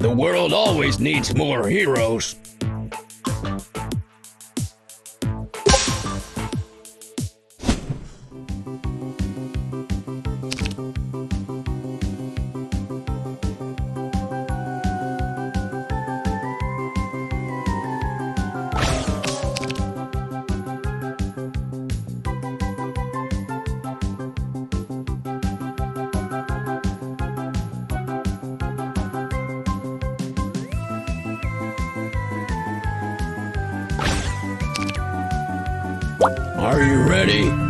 The world always needs more heroes. Are you ready?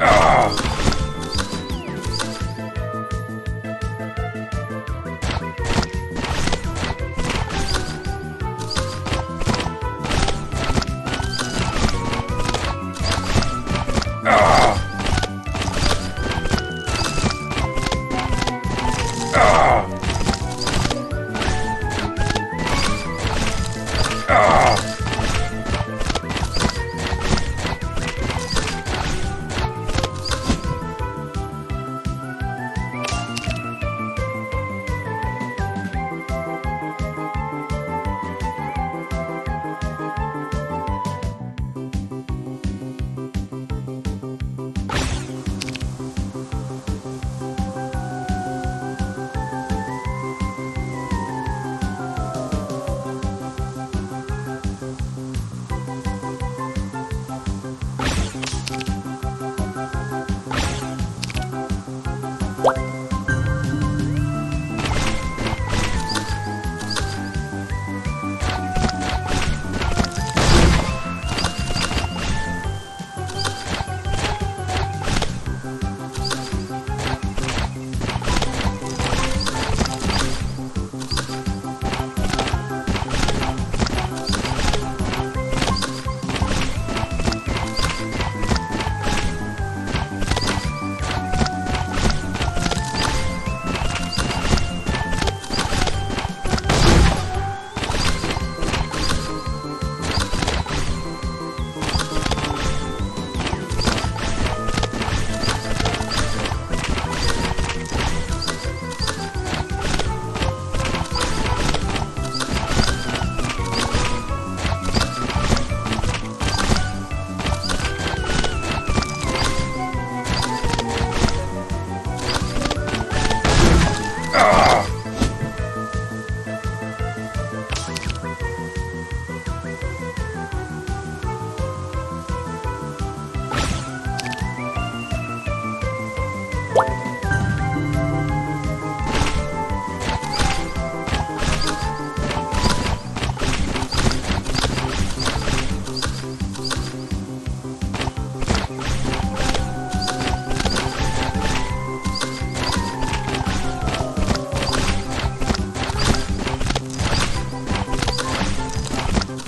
Ah!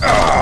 Ah!